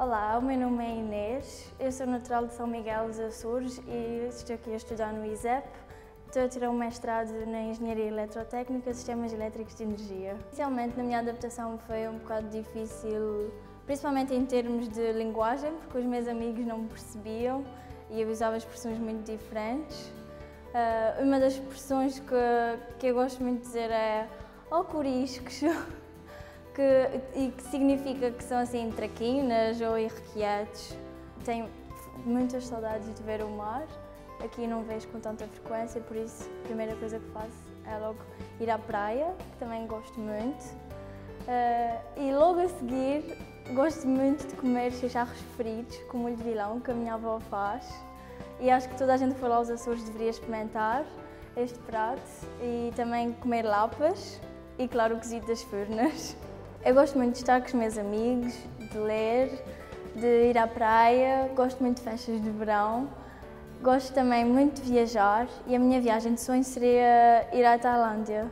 Olá, o meu nome é Inês, eu sou natural de São Miguel dos Açores e estou aqui a estudar no ISEP. Estou a tirar um mestrado na Engenharia Eletrotécnica Sistemas Elétricos de Energia. Inicialmente, na minha adaptação foi um bocado difícil, principalmente em termos de linguagem, porque os meus amigos não me percebiam e eu usava expressões muito diferentes. Uh, uma das expressões que, que eu gosto muito de dizer é "oh coriscos", que, e que significa que são assim traquinas ou irrequietos. Tenho muitas saudades de ver o mar, aqui não vejo com tanta frequência, por isso a primeira coisa que faço é logo ir à praia, que também gosto muito. Uh, e logo a seguir gosto muito de comer chicharros fritos com molho de vilão, que a minha avó faz. E acho que toda a gente que for aos Açores deveria experimentar este prato e também comer lapas e, claro, o cozido das furnas. Eu gosto muito de estar com os meus amigos, de ler, de ir à praia, gosto muito de festas de verão, gosto também muito de viajar e a minha viagem de sonho seria ir à Tailândia.